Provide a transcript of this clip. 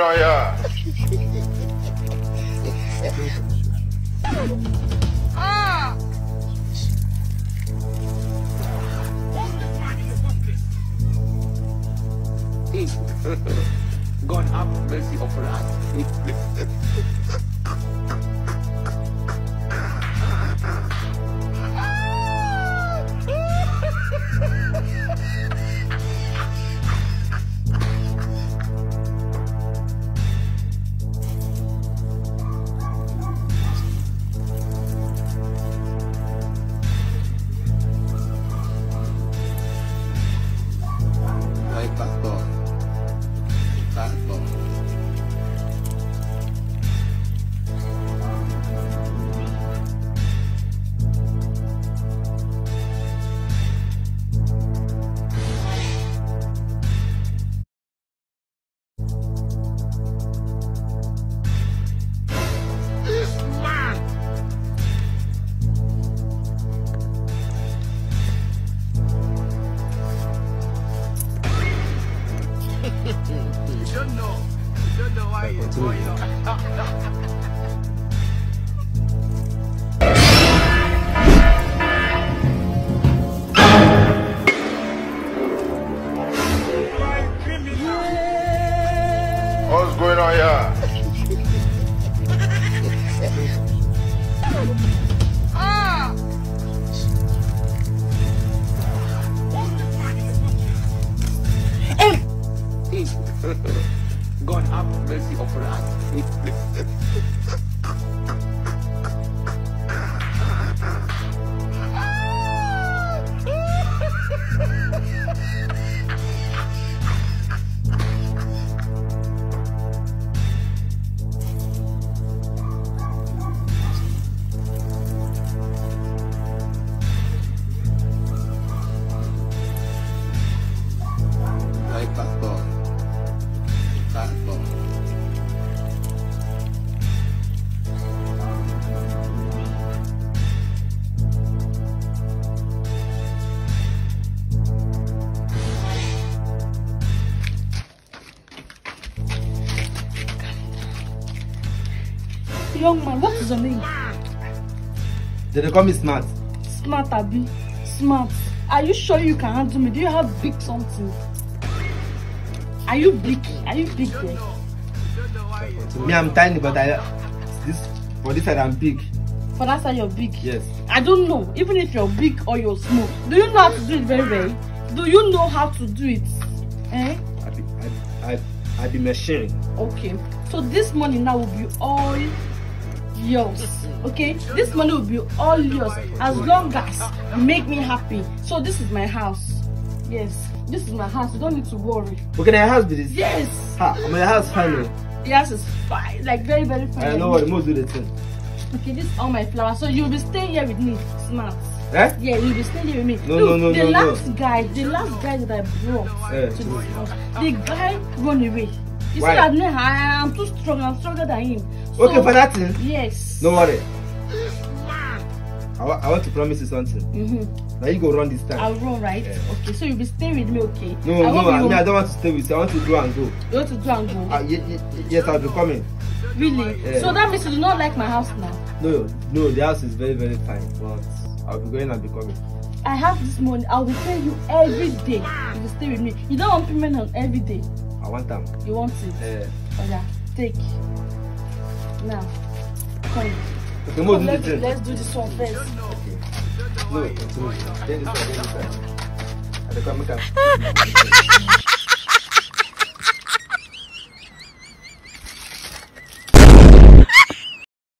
it on y'all. God have mercy upon us. You know. You know why you're going on. What's going on here? Ah! God have mercy upon us. Young man, what is your name? They dey call me smart. Smart Abi. Smart. Are you sure you can handle me? Do you have big something? Are you big? Are you big there? Me, I'm tiny, but I this for this side I'm big. For that side you're big. Yes. I don't know. Even if you're big or you're small, do you know how to do it very well? Do you know how to do it? Eh? I be I I, I be machine. Okay. So this money now will be all yours. Okay? This money will be all yours as long as you make me happy. So this is my house. Yes. This is my house. You don't need to worry. Okay, now your house be this. Yes. Ha, your house. The house is fine. Like very, very fine. I know what most do the thing. Okay, this is all my flowers. So you'll be staying here with me. Smart. Eh? Yeah, you'll be staying here with me. No, Look, no, no, the no, no. last guy, the last guy that I brought Eh, to this house, the guy run away. You Why? see that I am too strong, I'm stronger than him. So, Okay, for that thing. Yes. No worry. I, I want to promise you something. Mm-hmm. Now you go run this time. I'll run, right? Yeah. Okay, so you'll be staying with me, okay? No, I no, I mean I don't want to stay with you. I want to go and go. You want to go and go. Uh, y- y- yes, I'll be coming. really? Yeah. So that means you do not like my house now. No, no, the house is very, very fine, but I'll be going and be coming. I have this money. I will pay you every day if you stay with me. You don't want payment on every day. I want them. You want it? Uh, Oh yeah, take. Now, come. okay, more Come, do let's, thing. let's do this one first. No, continue. Then this one, then this one. I dey come, make am.